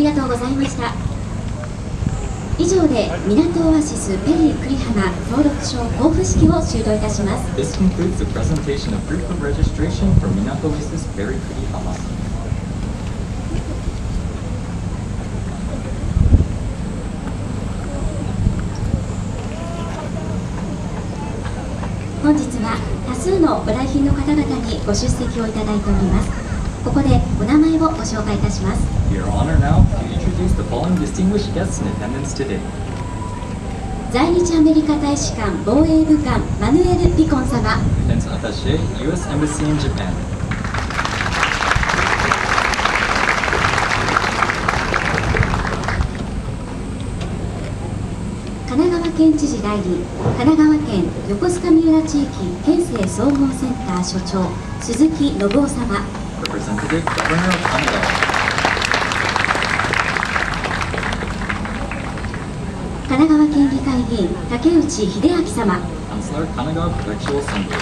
ありがとうございました。以上で港オアシスペリー栗浜登録証交付式を終了いたします。本日は多数のご来賓の方々にご出席をいただいております。ここでお名前をご紹介いたします。在日アメリカ大使館防衛部官マヌエル・ビコン様。神奈川県知事代理神奈川県横須賀三浦地域県政総合センター所長鈴木信夫様。Representative Governor of Kanagawa. 神奈川県議会議員竹内秀明様 Councilor Kanagawa Prefectural Assembly.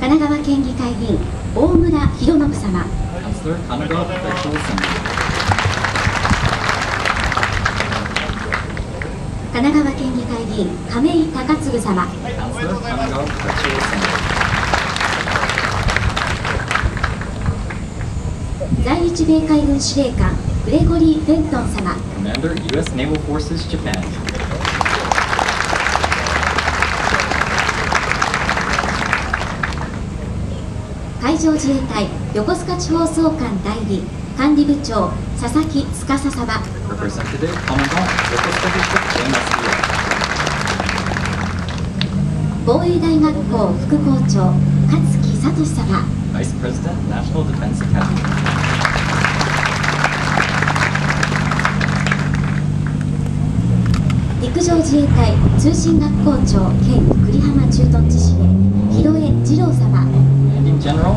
神奈川県議会議員大村博信様 Councilor Kanagawa Prefectural Assembly. 神奈川県議会議員亀井孝次様。在日米海軍司令官グレゴリー・フェントン様。海上自衛隊横須賀地方総監代理管理部長佐々木司様。Representative Commandant, Yokosuka District, JMSDF. 防衛大学校副校長勝木聡様 Vice President, National Defense Academy. 陸上自衛隊通信学校長兼栗浜駐屯地司令広江二郎様 Commanding General,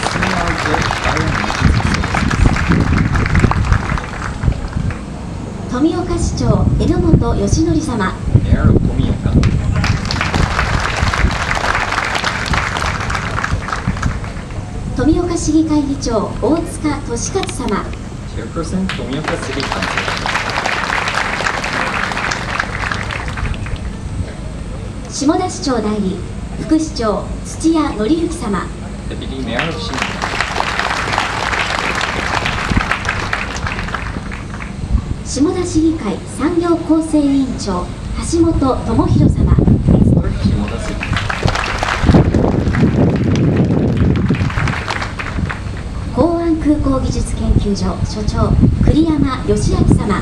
富岡市長江本義則様。富岡市議会議長大塚利勝様。下田市長代理副市長土屋紀之様。下田市議会産業構成委員長橋本智博様。空港技術研究所所長栗山義明様。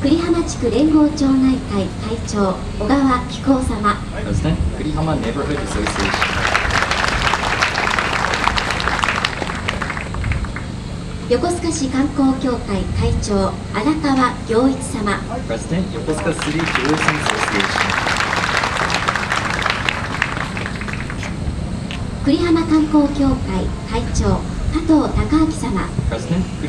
栗浜地区連合町内会会長小川紀子様。栗横須賀市観光協会会長荒川行一様。プ横須賀スリージューアソシエーション栗浜観光協会会長加藤孝明様。プ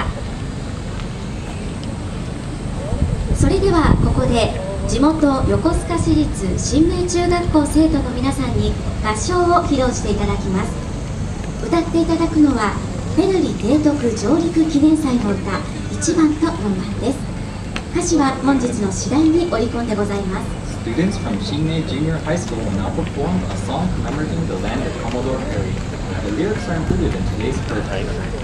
で地元横須賀市立新明中学校生徒の皆さんに合唱を披露していただきます歌っていただくのはペルリ提督上陸記念祭の歌1番と4番です歌詞は本日の次第に織り込んでございます Students from Shinmei Junior High School will now perform a song commemorating the land of Commodore Perry. The lyrics are included in today's curriculum.